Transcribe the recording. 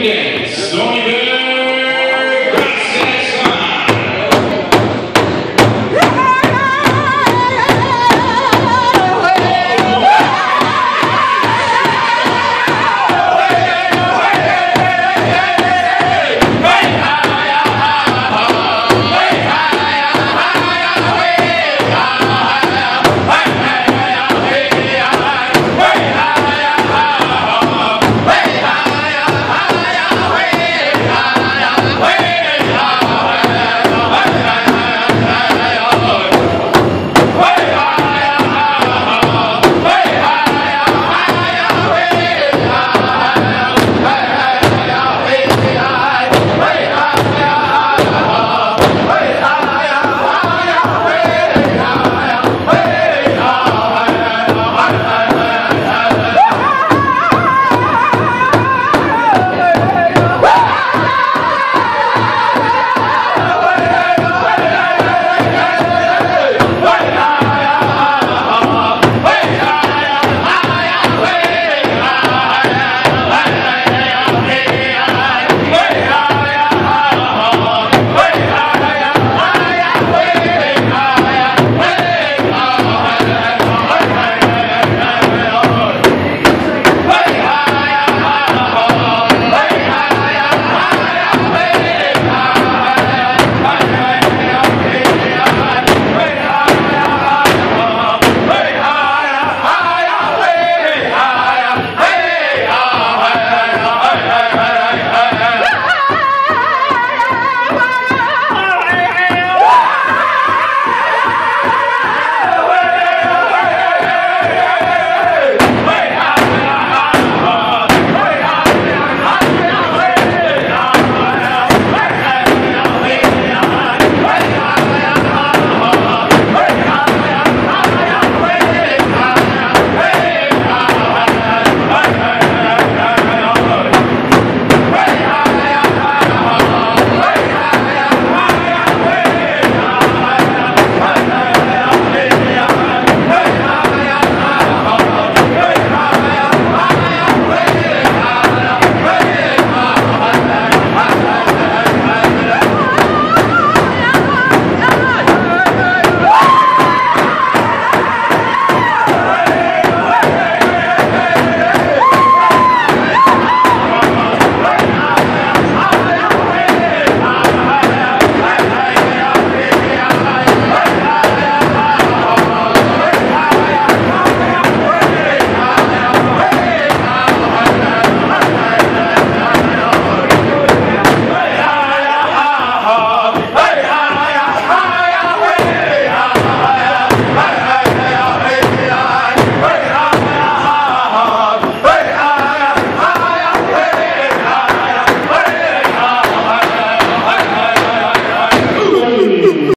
again. Stony Bear,